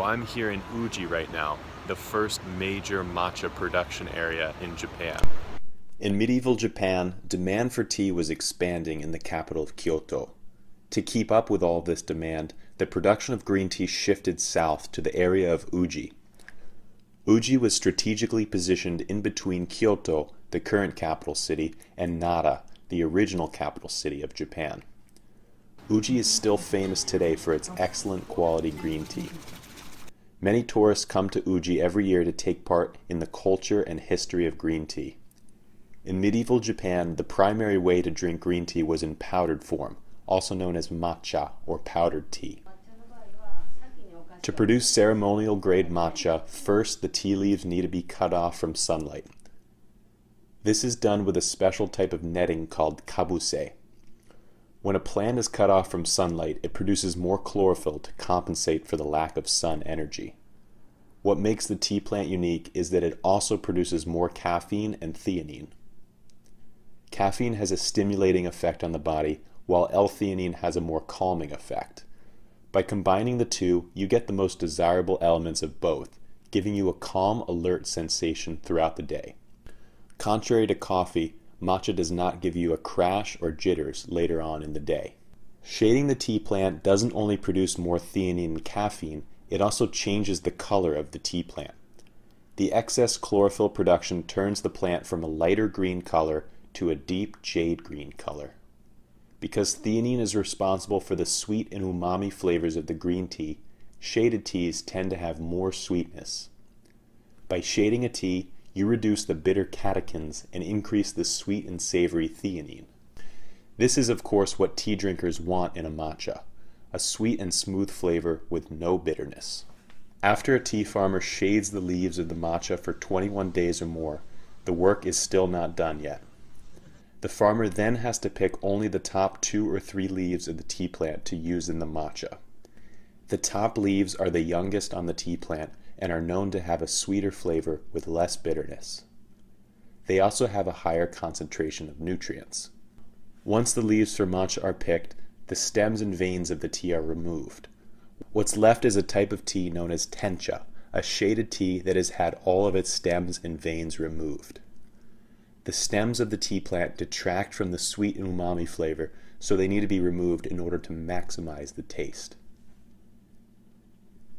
So I'm here in Uji right now, the first major matcha production area in Japan. In medieval Japan, demand for tea was expanding in the capital of Kyoto. To keep up with all this demand, the production of green tea shifted south to the area of Uji. Uji was strategically positioned in between Kyoto, the current capital city, and Nara, the original capital city of Japan. Uji is still famous today for its excellent quality green tea. Many tourists come to Uji every year to take part in the culture and history of green tea. In medieval Japan, the primary way to drink green tea was in powdered form, also known as matcha or powdered tea. To produce ceremonial grade matcha, first the tea leaves need to be cut off from sunlight. This is done with a special type of netting called kabuse. When a plant is cut off from sunlight, it produces more chlorophyll to compensate for the lack of sun energy. What makes the tea plant unique is that it also produces more caffeine and theanine. Caffeine has a stimulating effect on the body, while L-theanine has a more calming effect. By combining the two, you get the most desirable elements of both, giving you a calm, alert sensation throughout the day. Contrary to coffee, matcha does not give you a crash or jitters later on in the day. Shading the tea plant doesn't only produce more theanine and caffeine, it also changes the color of the tea plant. The excess chlorophyll production turns the plant from a lighter green color to a deep jade green color. Because theanine is responsible for the sweet and umami flavors of the green tea, shaded teas tend to have more sweetness. By shading a tea, you reduce the bitter catechins and increase the sweet and savory theanine. This is, of course, what tea drinkers want in a matcha a sweet and smooth flavor with no bitterness. After a tea farmer shades the leaves of the matcha for 21 days or more, the work is still not done yet. The farmer then has to pick only the top two or three leaves of the tea plant to use in the matcha. The top leaves are the youngest on the tea plant and are known to have a sweeter flavor with less bitterness. They also have a higher concentration of nutrients. Once the leaves for matcha are picked, the stems and veins of the tea are removed. What's left is a type of tea known as tencha, a shaded tea that has had all of its stems and veins removed. The stems of the tea plant detract from the sweet and umami flavor, so they need to be removed in order to maximize the taste.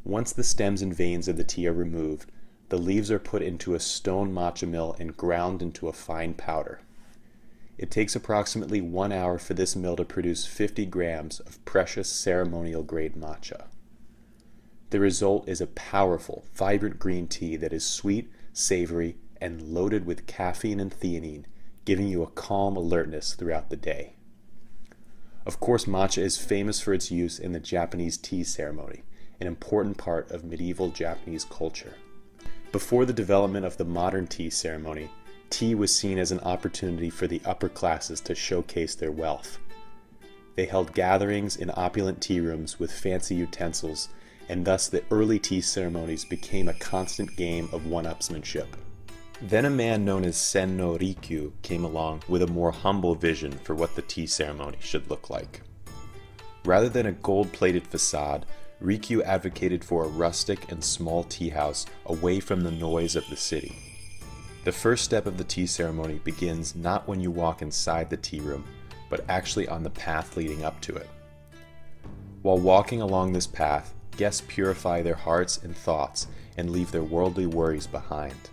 Once the stems and veins of the tea are removed, the leaves are put into a stone matcha mill and ground into a fine powder. It takes approximately one hour for this mill to produce 50 grams of precious ceremonial grade matcha. The result is a powerful, vibrant green tea that is sweet, savory, and loaded with caffeine and theanine, giving you a calm alertness throughout the day. Of course, matcha is famous for its use in the Japanese tea ceremony, an important part of medieval Japanese culture. Before the development of the modern tea ceremony, tea was seen as an opportunity for the upper classes to showcase their wealth. They held gatherings in opulent tea rooms with fancy utensils, and thus the early tea ceremonies became a constant game of one-upsmanship. Then a man known as Sen no Rikyu came along with a more humble vision for what the tea ceremony should look like. Rather than a gold-plated facade, Rikyu advocated for a rustic and small tea house away from the noise of the city. The first step of the tea ceremony begins not when you walk inside the tea room, but actually on the path leading up to it. While walking along this path, guests purify their hearts and thoughts and leave their worldly worries behind.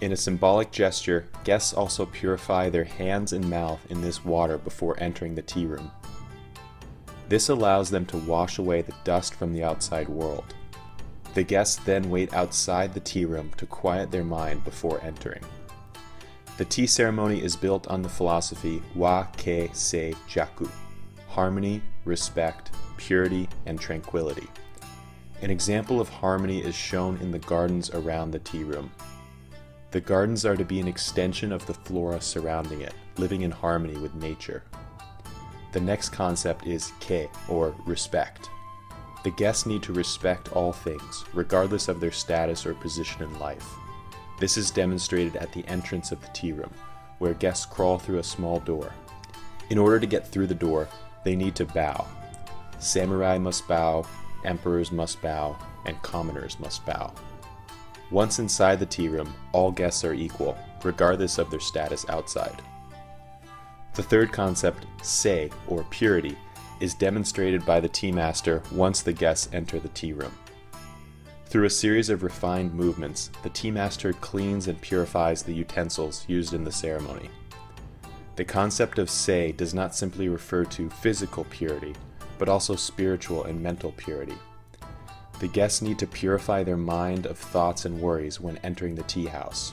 In a symbolic gesture, guests also purify their hands and mouth in this water before entering the tea room. This allows them to wash away the dust from the outside world. The guests then wait outside the tea room to quiet their mind before entering. The tea ceremony is built on the philosophy Wa Ke Sei Jaku harmony, respect, purity, and tranquility. An example of harmony is shown in the gardens around the tea room. The gardens are to be an extension of the flora surrounding it, living in harmony with nature. The next concept is ke, or respect. The guests need to respect all things, regardless of their status or position in life. This is demonstrated at the entrance of the tea room, where guests crawl through a small door. In order to get through the door, they need to bow. Samurai must bow, emperors must bow, and commoners must bow. Once inside the tea room, all guests are equal, regardless of their status outside. The third concept, sei, or purity, is demonstrated by the tea master once the guests enter the tea room. Through a series of refined movements, the tea master cleans and purifies the utensils used in the ceremony. The concept of sei does not simply refer to physical purity, but also spiritual and mental purity. The guests need to purify their mind of thoughts and worries when entering the tea house.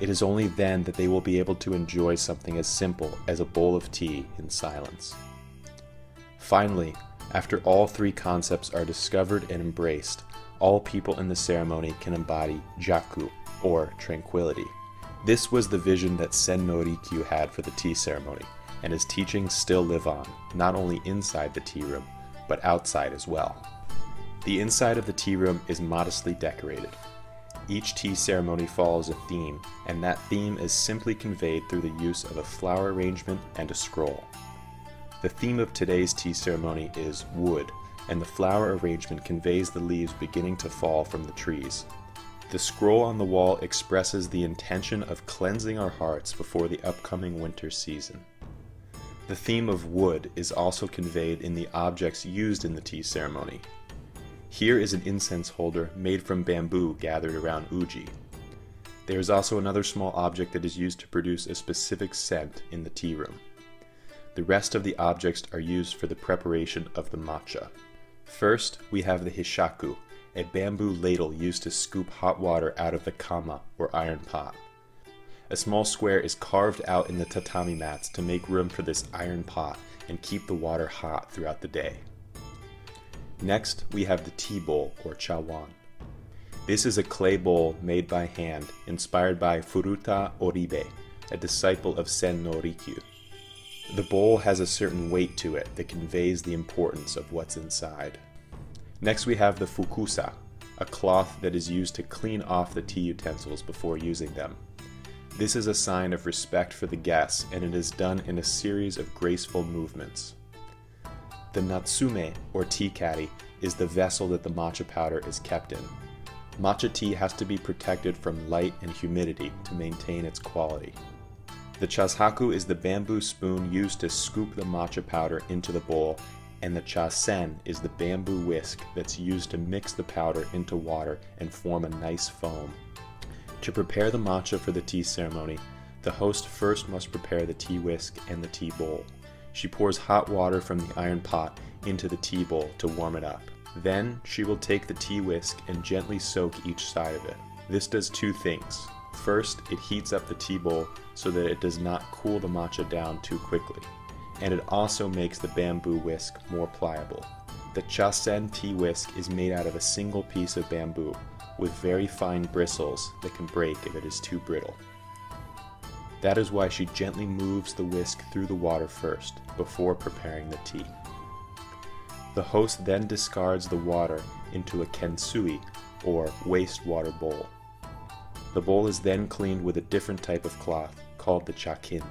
It is only then that they will be able to enjoy something as simple as a bowl of tea in silence. Finally, after all three concepts are discovered and embraced, all people in the ceremony can embody jaku, or tranquility. This was the vision that Sen no Rikyu had for the tea ceremony, and his teachings still live on, not only inside the tea room, but outside as well. The inside of the tea room is modestly decorated. Each tea ceremony follows a theme, and that theme is simply conveyed through the use of a flower arrangement and a scroll. The theme of today's tea ceremony is wood, and the flower arrangement conveys the leaves beginning to fall from the trees. The scroll on the wall expresses the intention of cleansing our hearts before the upcoming winter season. The theme of wood is also conveyed in the objects used in the tea ceremony. Here is an incense holder made from bamboo gathered around uji. There is also another small object that is used to produce a specific scent in the tea room. The rest of the objects are used for the preparation of the matcha. First, we have the hishaku, a bamboo ladle used to scoop hot water out of the kama, or iron pot. A small square is carved out in the tatami mats to make room for this iron pot and keep the water hot throughout the day. Next, we have the tea bowl, or chawan. This is a clay bowl made by hand, inspired by Furuta Oribe, a disciple of Sen no Rikyu. The bowl has a certain weight to it that conveys the importance of what's inside. Next, we have the fukusa, a cloth that is used to clean off the tea utensils before using them. This is a sign of respect for the guests, and it is done in a series of graceful movements. The natsume, or tea caddy, is the vessel that the matcha powder is kept in. Matcha tea has to be protected from light and humidity to maintain its quality. The chashaku is the bamboo spoon used to scoop the matcha powder into the bowl, and the chasen is the bamboo whisk that's used to mix the powder into water and form a nice foam. To prepare the matcha for the tea ceremony, the host first must prepare the tea whisk and the tea bowl. She pours hot water from the iron pot into the tea bowl to warm it up. Then she will take the tea whisk and gently soak each side of it. This does two things. First, it heats up the tea bowl so that it does not cool the matcha down too quickly, and it also makes the bamboo whisk more pliable. The chasen tea whisk is made out of a single piece of bamboo with very fine bristles that can break if it is too brittle. That is why she gently moves the whisk through the water first, before preparing the tea. The host then discards the water into a kensui, or wastewater bowl. The bowl is then cleaned with a different type of cloth, called the chakin.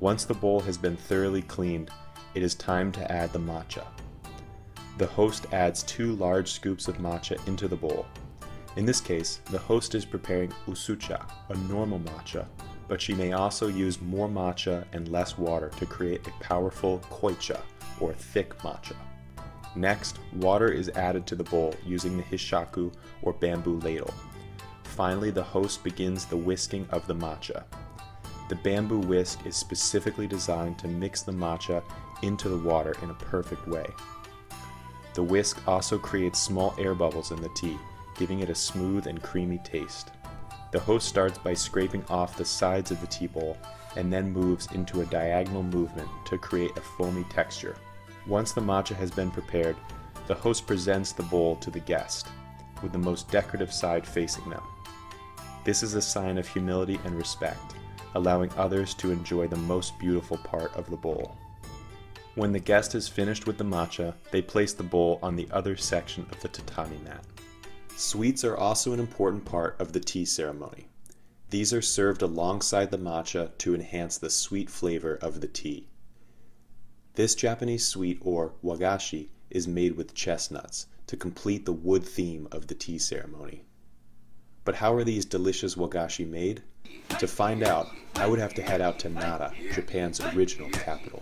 Once the bowl has been thoroughly cleaned, it is time to add the matcha. The host adds two large scoops of matcha into the bowl. In this case, the host is preparing usucha, a normal matcha, but she may also use more matcha and less water to create a powerful koicha, or thick matcha. Next, water is added to the bowl using the hishaku or bamboo ladle. Finally, the host begins the whisking of the matcha. The bamboo whisk is specifically designed to mix the matcha into the water in a perfect way. The whisk also creates small air bubbles in the tea, giving it a smooth and creamy taste. The host starts by scraping off the sides of the tea bowl and then moves into a diagonal movement to create a foamy texture. Once the matcha has been prepared, the host presents the bowl to the guest, with the most decorative side facing them. This is a sign of humility and respect, allowing others to enjoy the most beautiful part of the bowl. When the guest is finished with the matcha, they place the bowl on the other section of the tatami mat. Sweets are also an important part of the tea ceremony. These are served alongside the matcha to enhance the sweet flavor of the tea. This Japanese sweet, or wagashi, is made with chestnuts to complete the wood theme of the tea ceremony. But how are these delicious wagashi made? To find out, I would have to head out to Nara, Japan's original capital.